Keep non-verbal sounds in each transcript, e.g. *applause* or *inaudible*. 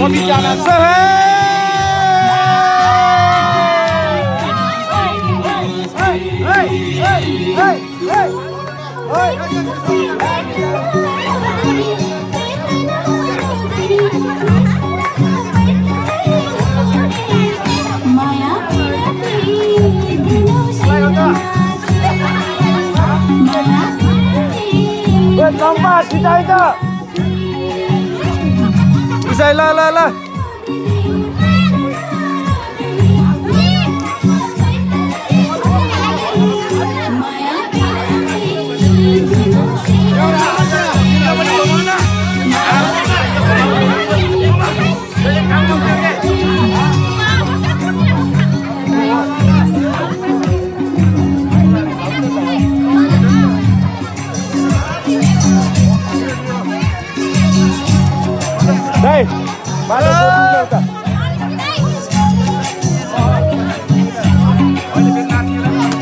Pembicaraan माया đi đây cơ đi đây la la la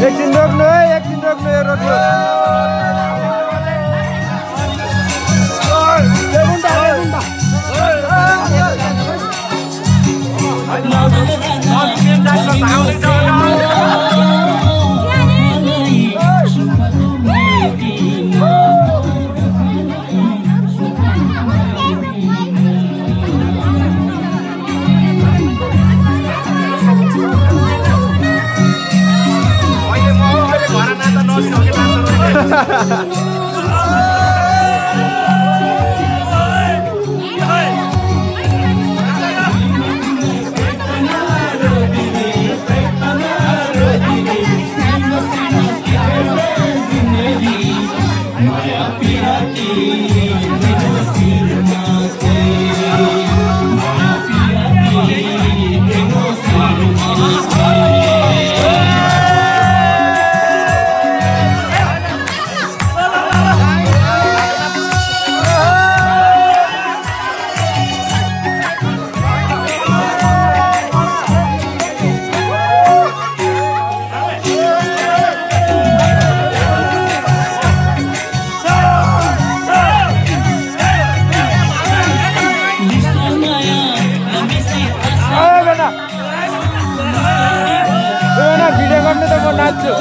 एकछिन रोक्नु है एकछिन रोक्नु है रोक्नु yeah. *laughs* गर्नु त म नाच्छु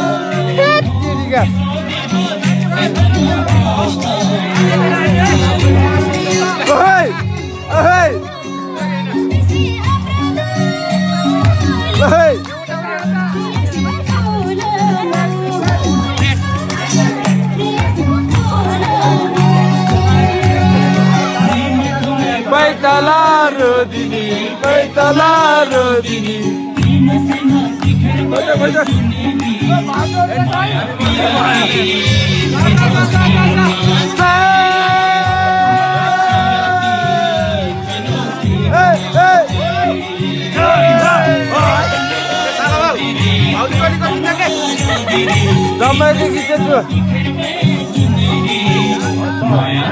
बैतला रोदिनी बैतला रोदिनी तपाईँले खिचेछु माया